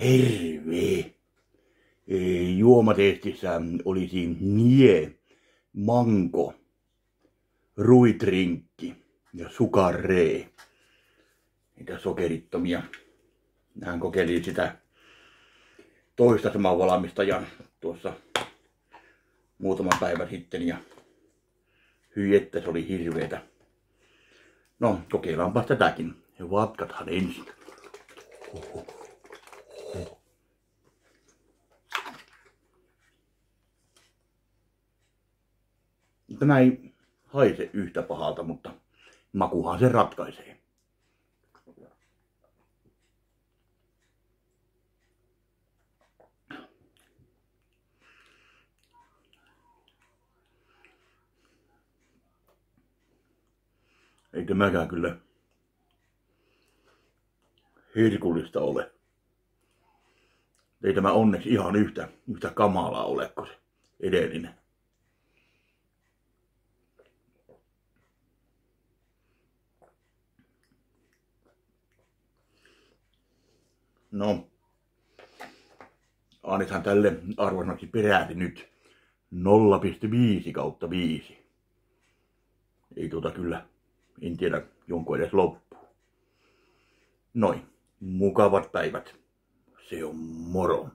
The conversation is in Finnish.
Herve. Juomatestissä olisi nie, manko, ruitrinkki ja sukaree. Niitä sokerittomia. Hän kokeili sitä toista saman valmistajan tuossa muutama päivä sitten ja hyi että se oli hirveetä. No, kokeillaanpa tätäkin. Vatkathan ensin. Oho. Tämä ei haise yhtä pahalta, mutta makuhan se ratkaisee. Ei tämäkään kyllä hirkullista ole. Ei tämä onneksi ihan yhtä, yhtä kamalaa ole kuin se edellinen. No, annethan tälle arvosanaksi peräti nyt 0,5 kautta 5. Ei tuota kyllä, en tiedä, jonkun edes loppu. Noin, mukavat päivät. Se on moro.